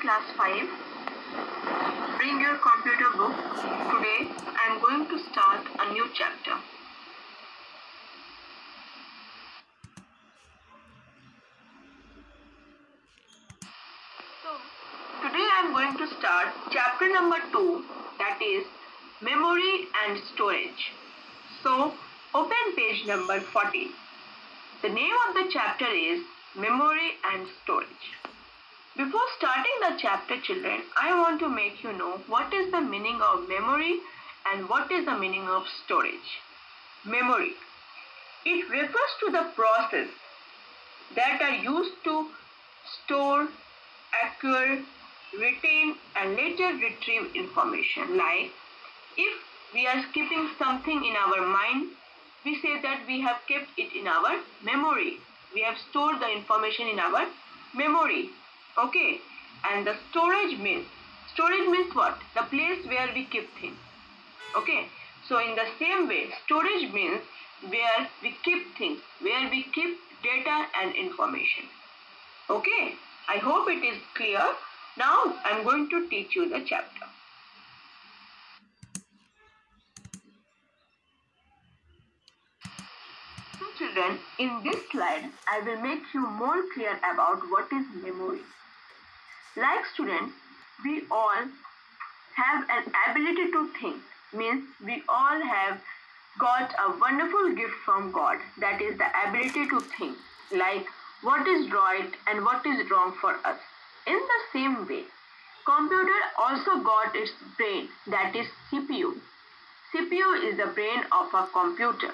class 5. Bring your computer book. Today I am going to start a new chapter. So, today I am going to start chapter number 2 that is memory and storage. So, open page number 14. The name of the chapter is memory and storage. Before starting the chapter children, I want to make you know what is the meaning of memory and what is the meaning of storage. Memory. It refers to the process that are used to store, acquire, retain and later retrieve information like if we are keeping something in our mind, we say that we have kept it in our memory we have stored the information in our memory okay. And the storage means storage means what? The place where we keep things. Okay. So in the same way storage means where we keep things where we keep data and information. Okay. I hope it is clear. Now i'm going to teach you the chapter. Children, in this slide, I will make you more clear about what is memory. Like students, we all have an ability to think, means we all have got a wonderful gift from God, that is the ability to think, like what is right and what is wrong for us. In the same way, computer also got its brain, that is CPU. CPU is the brain of a computer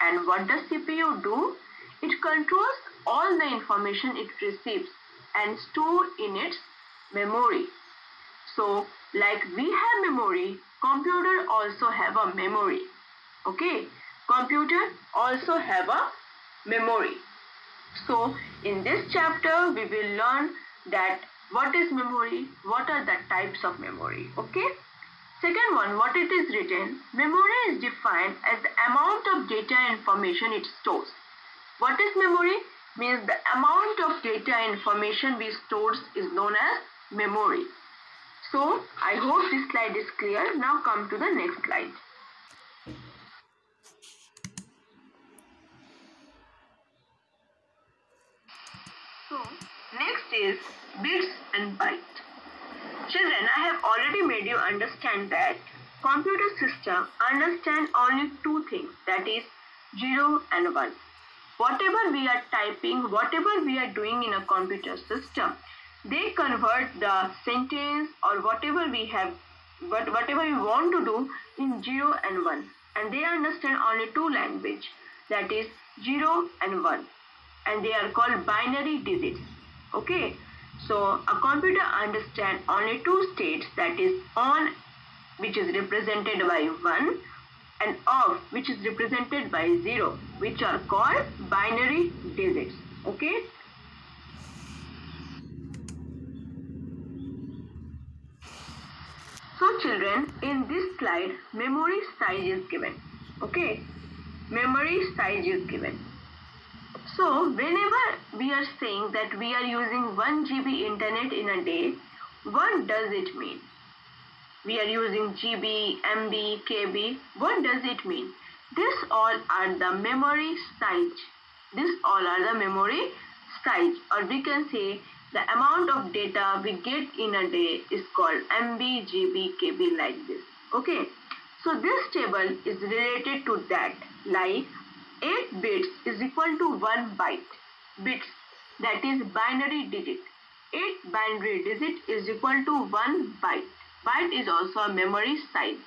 and what does CPU do? It controls all the information it receives and store in its memory. So like we have memory, computer also have a memory. Okay, computer also have a memory. So in this chapter we will learn that what is memory, what are the types of memory. Okay. Second one, what it is written, memory is defined as the amount of data information it stores. What is memory? Means the amount of data information we stores is known as memory. So, I hope this slide is clear. Now come to the next slide. So, next is bits and bytes. Children, I have already made you understand that computer system understand only two things that is 0 and 1. Whatever we are typing, whatever we are doing in a computer system, they convert the sentence or whatever we have, but whatever we want to do in 0 and 1. And they understand only two language that is 0 and 1 and they are called binary digits. Okay. So a computer understand only two states that is on which is represented by 1 and off which is represented by 0 which are called binary digits. Okay. So children in this slide memory size is given. Okay. Memory size is given. So whenever we are saying that we are using 1 GB internet in a day, what does it mean? We are using GB, MB, KB. What does it mean? This all are the memory size. This all are the memory size or we can say the amount of data we get in a day is called MB, GB, KB like this. Okay. So this table is related to that like 8 bits is equal to 1 byte. Bits that is binary digit. 8 binary digit is equal to 1 byte. Byte is also a memory size.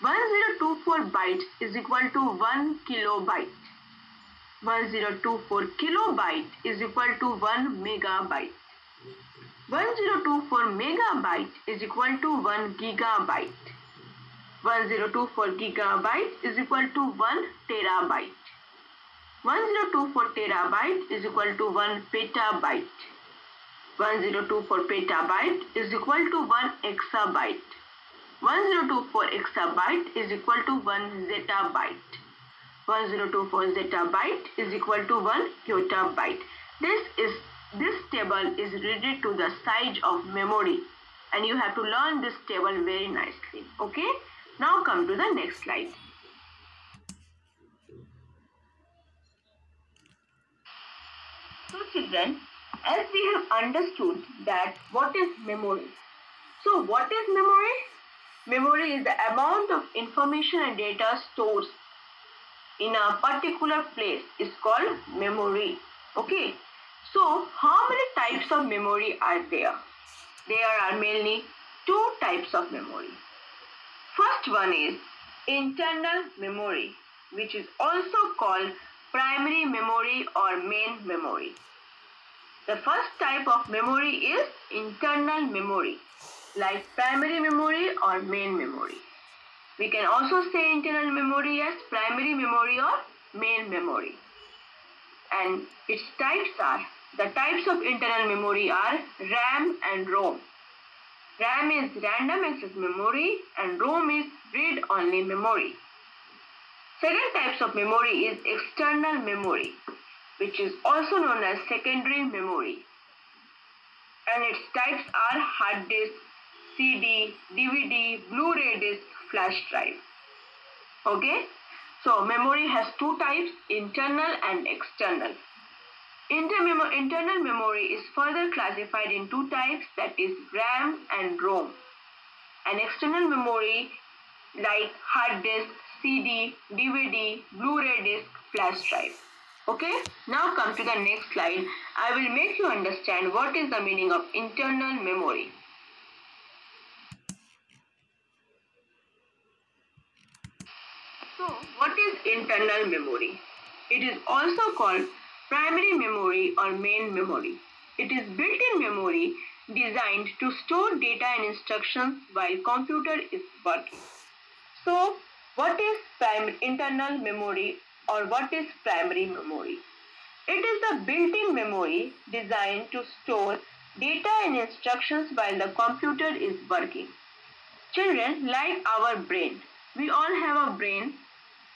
1024 bytes is equal to 1 kilobyte. 1024 kilobyte is equal to 1 megabyte. 1024 megabyte is equal to 1 gigabyte. 1024 gigabyte is equal to 1 terabyte. 1024 terabyte is equal to 1 petabyte. 1024 petabyte is equal to 1 exabyte. 1024 exabyte is equal to 1 zettabyte. 1024 zettabyte is equal to 1 yottabyte. This is this table is related to the size of memory and you have to learn this table very nicely. Okay? Now come to the next slide. So children as we have understood that what is memory? So what is memory? Memory is the amount of information and data stored in a particular place. Is called memory. Okay? So how many types of memory are there? There are mainly two types of memory. First one is internal memory which is also called primary memory or main memory. The first type of memory is internal memory like primary memory or main memory we can also say internal memory as primary memory or main memory. And its types are, the types of internal memory are RAM and ROM. RAM is random access memory and ROM is read-only memory. Second types of memory is external memory, which is also known as secondary memory. And its types are hard disk, CD, DVD, Blu-ray disc, flash drive. Okay. So memory has two types, internal and external. Inter internal memory is further classified in two types that is RAM and ROM. And external memory like hard disk, CD, DVD, Blu-ray disc, flash drive. Okay, now come to the next slide. I will make you understand what is the meaning of internal memory. So, what is internal memory? It is also called primary memory or main memory. It is built-in memory designed to store data and instructions while computer is working. So, what is primary internal memory or what is primary memory? It is the built-in memory designed to store data and instructions while the computer is working. Children, like our brain, we all have a brain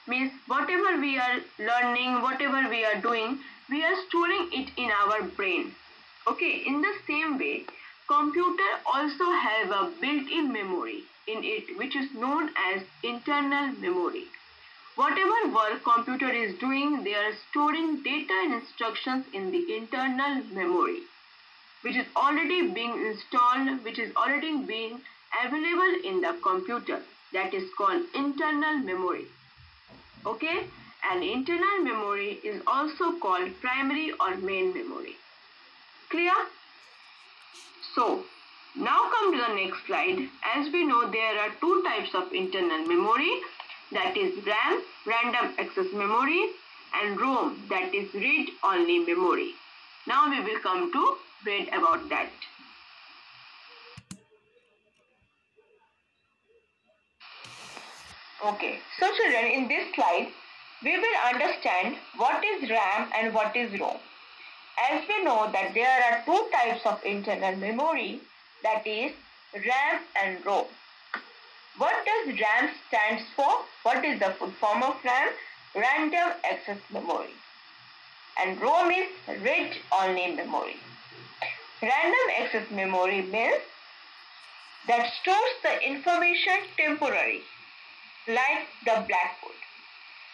means whatever we are learning whatever we are doing we are storing it in our brain. Okay in the same way computer also have a built-in memory in it which is known as internal memory. Whatever work computer is doing they are storing data and instructions in the internal memory which is already being installed which is already being available in the computer. That is called internal memory Okay, and internal memory is also called primary or main memory. Clear? So, now come to the next slide. As we know, there are two types of internal memory that is RAM, random access memory and ROM that is read-only memory. Now we will come to read about that. Okay, so children, in this slide, we will understand what is RAM and what is ROM. As we know that there are two types of internal memory, that is RAM and ROM. What does RAM stands for? What is the full form of RAM? Random access memory. And ROM is read-only memory. Random access memory means that stores the information temporarily like the blackboard.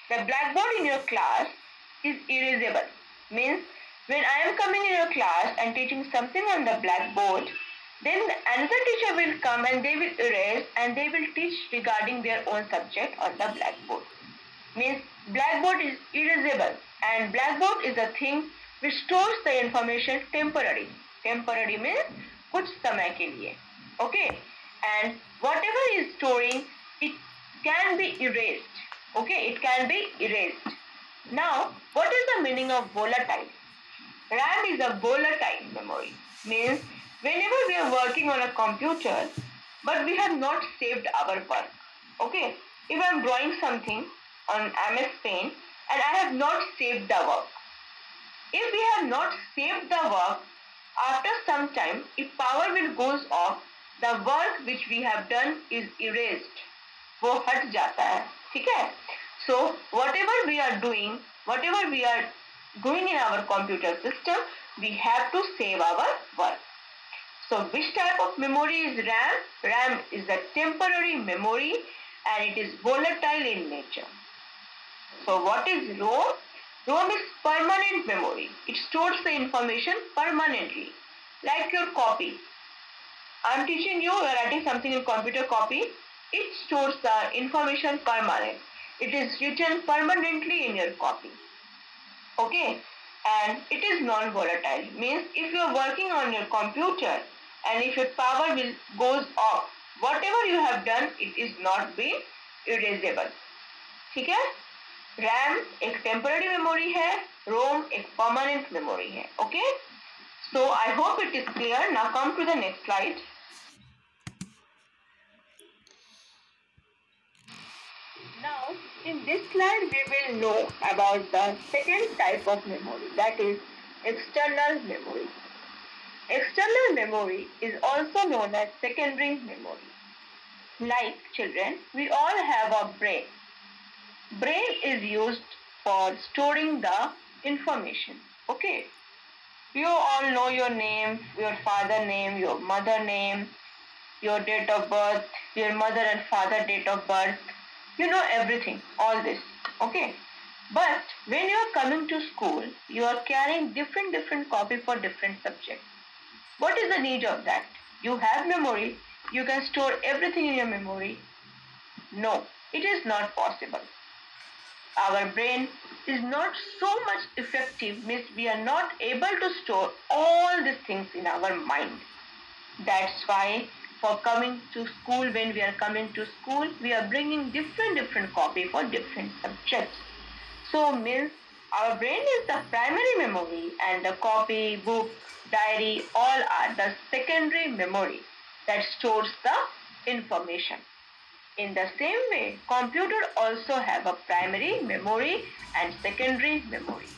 The blackboard in your class is erasable. Means when I am coming in your class and teaching something on the blackboard, then another teacher will come and they will erase and they will teach regarding their own subject on the blackboard. Means blackboard is erasable and blackboard is a thing which stores the information temporarily. Temporary means कुछ समय के लिए. Okay. And whatever is storing, it can be erased. Okay, it can be erased. Now, what is the meaning of volatile? RAM is a volatile memory. Means whenever we are working on a computer, but we have not saved our work. Okay, if I am drawing something on MS Paint and I have not saved the work. If we have not saved the work, after some time, if power will goes off, the work which we have done is erased. वो हट जाता है, ठीक है? So whatever we are doing whatever we are doing in our computer system we have to save our work so which type of memory is RAM RAM is a temporary memory and it is volatile in nature so what is ROM ROM is permanent memory it store the information permanently like your copy I am teaching you writing something in computer copy It stores the information permanent. It is written permanently in your copy. Okay, and it is non-volatile. Means if you are working on your computer and if your power will goes off, whatever you have done, it is not be erasable. ठीक है RAM एक temporary memory है रोम एक permanent memory है okay so I hope it is clear now come to the next slide in this slide, we will know about the second type of memory, that is external memory. External memory is also known as secondary memory. Like children, we all have a brain. Brain is used for storing the information. Okay. You all know your name, your father name, your mother name, your date of birth, your mother and father date of birth. You know everything, all this. Okay. But when you are coming to school, you are carrying different different copy for different subjects. What is the need of that? You have memory, you can store everything in your memory. No, it is not possible. Our brain is not so much effective, means we are not able to store all these things in our mind. That's why for coming to school, when we are coming to school, we are bringing different different copy for different subjects. So means our brain is the primary memory and the copy, book, diary all are the secondary memory that stores the information. In the same way, computer also have a primary memory and secondary memory.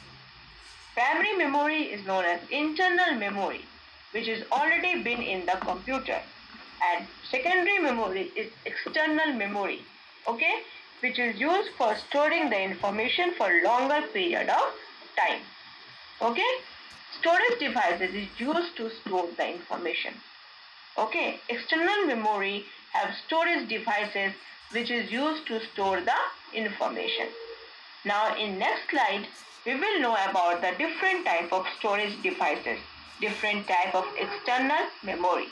Primary memory is known as internal memory, which is already been in the computer. And secondary memory is external memory, okay, which is used for storing the information for longer period of time. Okay, storage devices is used to store the information. Okay, external memory have storage devices which is used to store the information. Now in next slide, we will know about the different type of storage devices, different type of external memory.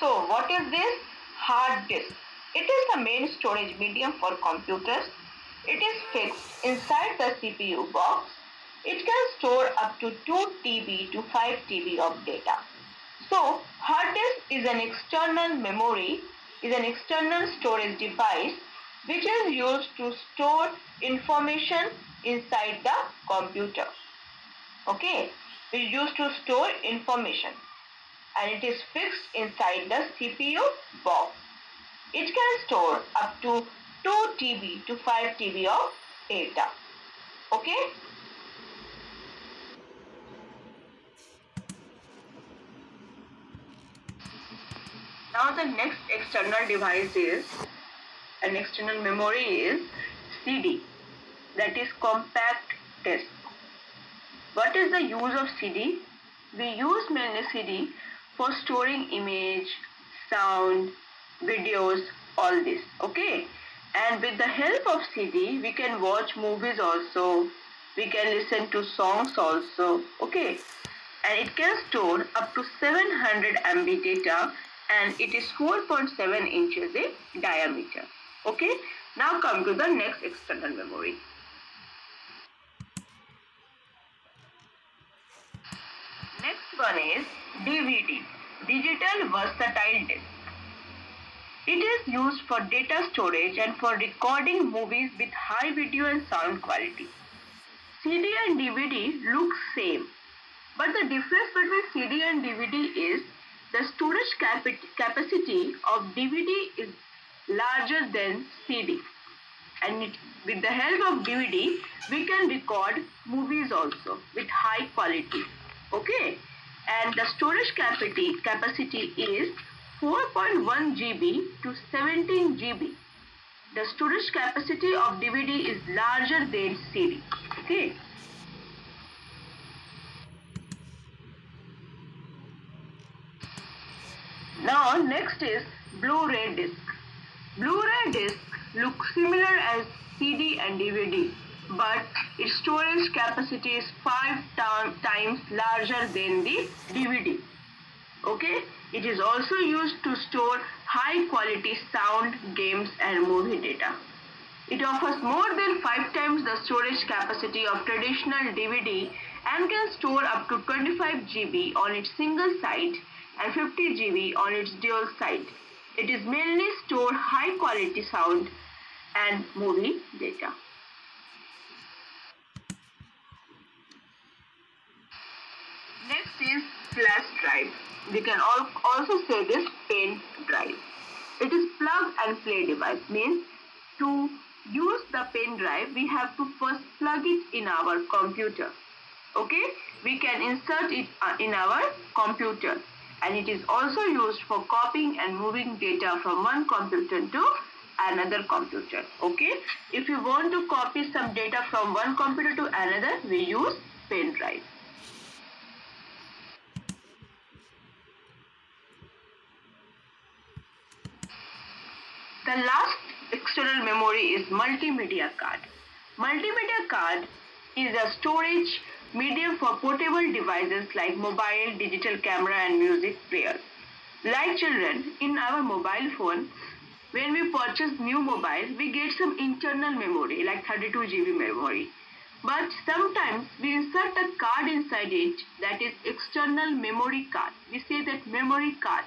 So what is this? Hard disk. It is the main storage medium for computers. It is fixed inside the CPU box it can store up to 2 TB to 5 TB of data. So hard disk is an external memory, is an external storage device which is used to store information inside the computer. Okay, is used to store information and it is fixed inside the CPU box. It can store up to 2 TB to 5 TB of data. Okay. Now the next external device is, an external memory is CD, that is compact disc. What is the use of CD? We use mainly CD for storing image, sound, videos, all this, okay? And with the help of CD, we can watch movies also, we can listen to songs also, okay? And it can store up to 700 MB data and it is 4.7 inches in diameter. Okay, now come to the next external memory. One is DVD, Digital Versatile Disc. It is used for data storage and for recording movies with high video and sound quality. CD and DVD look same, but the difference between CD and DVD is the storage capacity of DVD is larger than CD. And it, with the help of DVD, we can record movies also with high quality. Okay. And the storage capacity, capacity is 4.1 GB to 17 GB. the storage capacity of DVD is larger than CD. Okay. Now next is Blu-ray disc. Blu-ray disc looks similar as CD and DVD but its storage capacity is 5 times larger than the DVD. Okay, it is also used to store high quality sound, games and movie data. It offers more than 5 times the storage capacity of traditional DVD and can store up to 25 GB on its single side and 50 GB on its dual side. It is mainly store high quality sound and movie data. Next is flash drive. We can also say this pen drive. It is plug and play device means to use the pen drive we have to first plug it in our computer. Okay, we can insert it uh, in our computer and it is also used for copying and moving data from one computer to another computer okay if you want to copy some data from one computer to another we use pen drive The last external memory is multimedia card. Multimedia card is a storage medium for portable devices like mobile, digital camera and music player. Like children, in our mobile phone, when we purchase new mobile, we get some internal memory like 32 GB memory. But sometimes we insert a card inside it that is external memory card. We say that memory card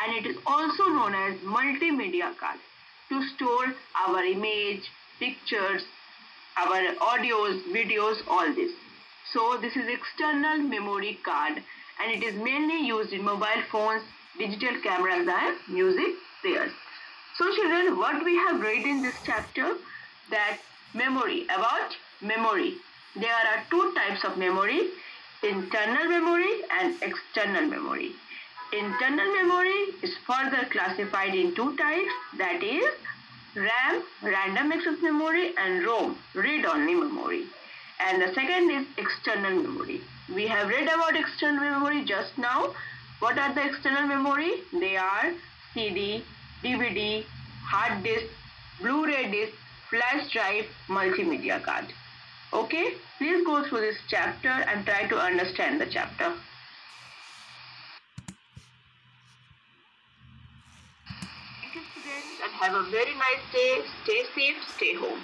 and it is also known as multimedia card to store our image, pictures, our audios, videos, all this. So this is external memory card and it is mainly used in mobile phones, digital cameras and music players. So children, what we have read in this chapter that memory, about memory. There are two types of memory, internal memory and external memory. Internal memory is further classified in two types that is RAM, random access memory and ROM, read-only memory. And the second is external memory. We have read about external memory just now. What are the external memory? They are CD, DVD, hard disk, Blu-ray disc, flash drive, multimedia card. Okay, please go through this chapter and try to understand the chapter. Thank you students and have a very nice day. Stay safe, stay home.